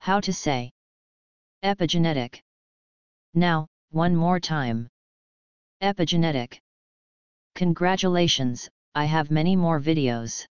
How to say epigenetic. Now, one more time. Epigenetic. Congratulations, I have many more videos.